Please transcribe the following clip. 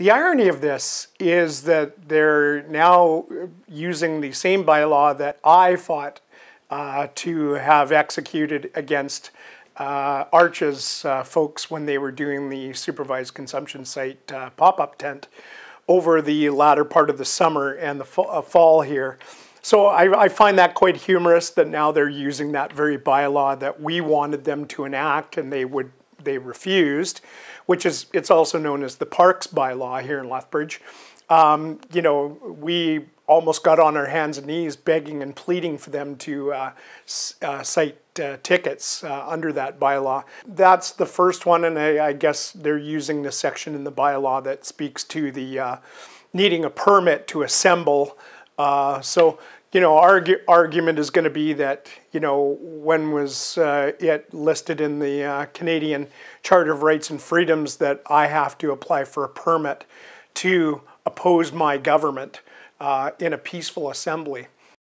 The irony of this is that they're now using the same bylaw that I fought uh, to have executed against uh, Arches uh, folks when they were doing the supervised consumption site uh, pop-up tent over the latter part of the summer and the uh, fall here. So I, I, find that quite humorous that now they're using that very bylaw that we wanted them to enact and they would they refused, which is it's also known as the Parks bylaw here in Lethbridge. Um, you know, we almost got on our hands and knees begging and pleading for them to uh, uh, cite uh, tickets uh, under that bylaw. That's the first one, and I, I, guess they're using the section in the bylaw that speaks to the uh, needing a permit to assemble. Uh, so, you know, our argument is going to be that, you know, when was uh, it listed in the uh, Canadian Charter of Rights and Freedoms that I have to apply for a permit to oppose my government in a peaceful assembly?